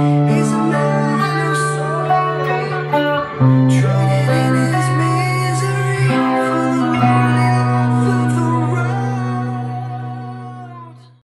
Amen.